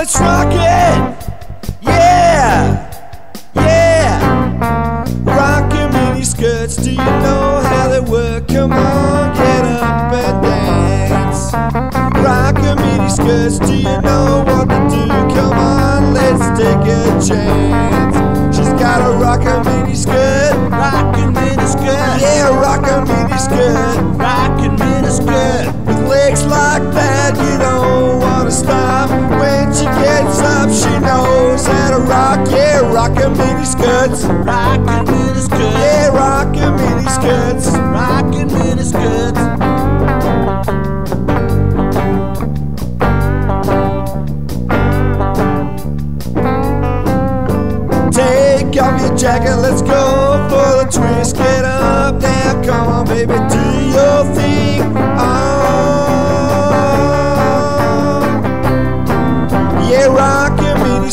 let's rock it. Yeah, yeah. Rockin' mini skirts, do you know how they work? Come on, get up and dance. Rockin' mini skirts, do you know what to do? Come on, let's take a chance. She's got a rockin' mini skirt, Rockin' mini skirt, yeah, rockin' mini skirt. Rockin' mini skirts. Rockin' mini skirt, Yeah, rockin' mini skirts. rockin' mini skirt. Take off your jacket, let's go for the twist.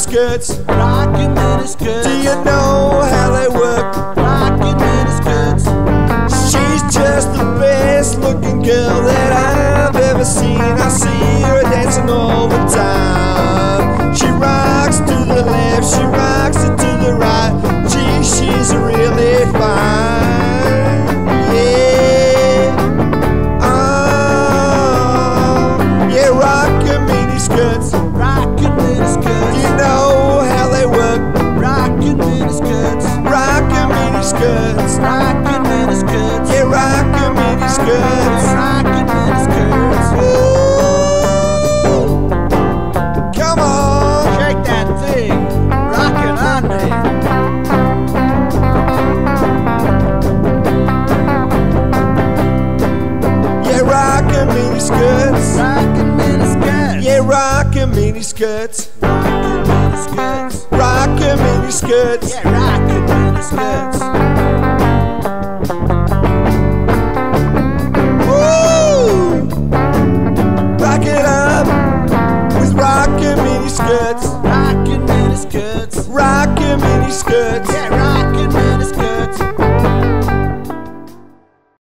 Rockin' mini skirts. Rockin' mini skirt, Do you know how they work? rockin' mini skirts. She's just the best looking girl that I've ever seen. I see her dancing all the time. She rocks to the left, she rocks it to the right. Gee, she's really fine. Yeah. Oh, yeah, rockin' mini rockin' mini skirts. Rockin' mini skirts. Yeah, rockin' mini skirts. Rockin' mini skirts. Rockin' mini skirts. Yeah, rockin' mini skirts. Woo! Rock it up with rockin' mini skirts. Rockin' mini skirts. Rockin' mini skirts. Yeah,